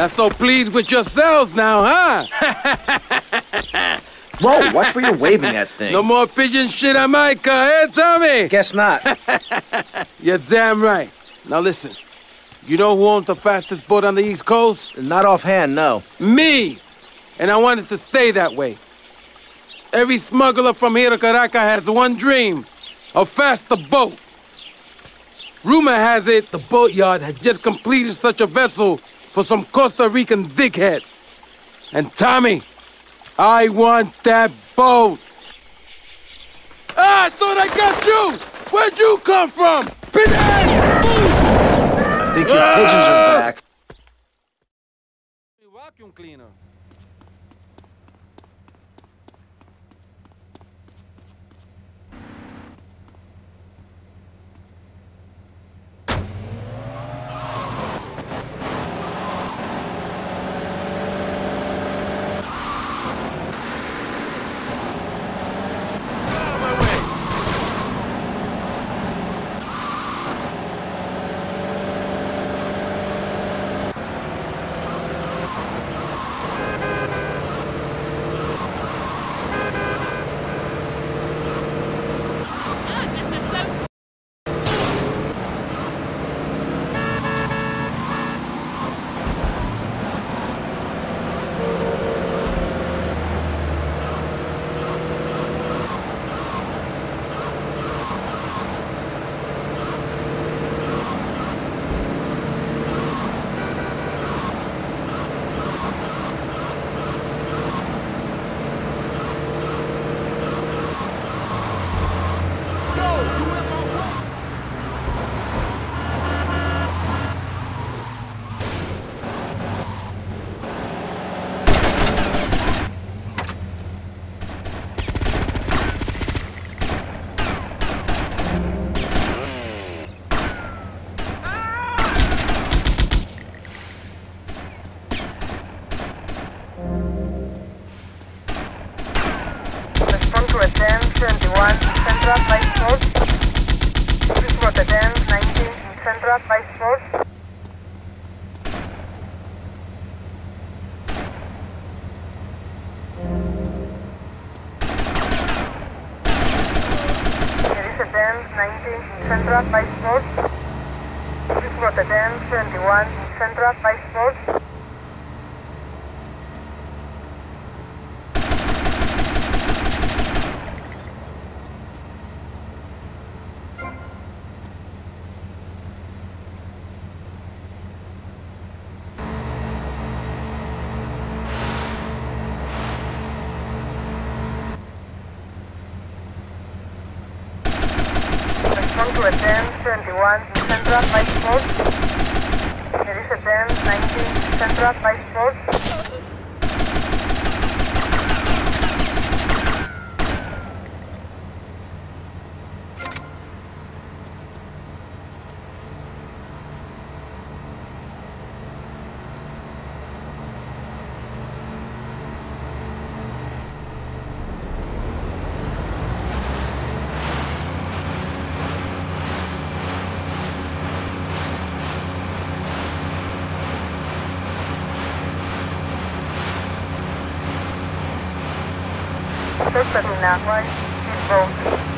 Not so pleased with yourselves now, huh? Whoa, watch where you're waving that thing. no more pigeon shit on my car, eh, Tommy? Guess not. You're damn right. Now listen, you know who owns the fastest boat on the East Coast? not offhand, no. Me! And I want it to stay that way. Every smuggler from here to Caracas has one dream, a faster boat. Rumor has it the boatyard has just completed such a vessel for some Costa Rican dickhead. And Tommy, I want that boat. Ah, I thought I got you! Where'd you come from? Pinhead! I think your pigeons are back. Vacuum cleaner. Respond to attention, the one Central Vice Force. This attempt 19 Central Vice 19 Central Vice Force. This attempt 21 Central Vice Force. To attempt 21 Central Vice Force. There is attempt 19 Central Vice Force. Person now, one, two,